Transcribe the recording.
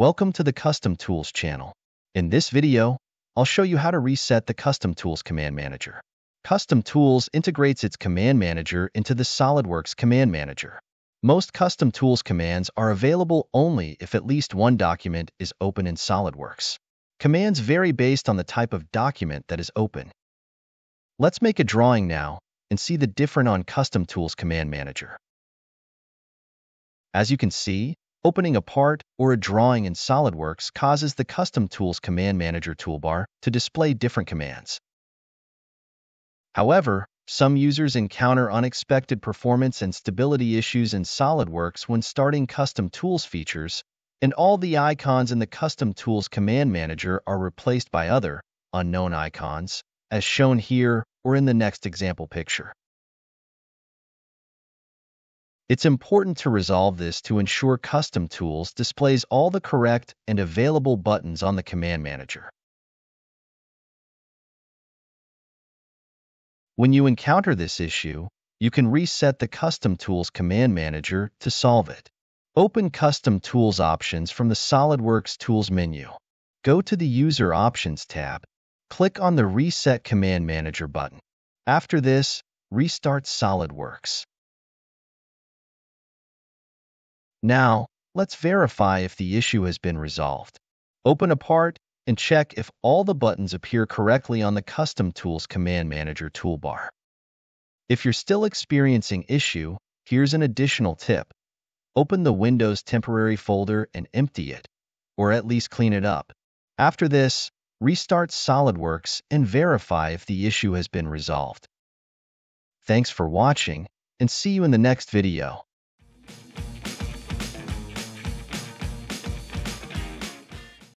Welcome to the Custom Tools channel. In this video, I'll show you how to reset the Custom Tools Command Manager. Custom Tools integrates its command manager into the SOLIDWORKS command manager. Most Custom Tools commands are available only if at least one document is open in SOLIDWORKS. Commands vary based on the type of document that is open. Let's make a drawing now and see the different on Custom Tools command manager. As you can see, opening a part or a drawing in SOLIDWORKS causes the Custom Tools Command Manager toolbar to display different commands. However, some users encounter unexpected performance and stability issues in SOLIDWORKS when starting Custom Tools features, and all the icons in the Custom Tools Command Manager are replaced by other, unknown icons, as shown here or in the next example picture. It's important to resolve this to ensure Custom Tools displays all the correct and available buttons on the Command Manager. When you encounter this issue, you can reset the Custom Tools Command Manager to solve it. Open Custom Tools options from the SOLIDWORKS Tools menu. Go to the User Options tab. Click on the Reset Command Manager button. After this, restart SOLIDWORKS. Now, let's verify if the issue has been resolved. Open a part and check if all the buttons appear correctly on the Custom Tools Command Manager toolbar. If you're still experiencing issue, here's an additional tip. Open the Windows temporary folder and empty it, or at least clean it up. After this, restart SOLIDWORKS and verify if the issue has been resolved. Thanks for watching, and see you in the next video.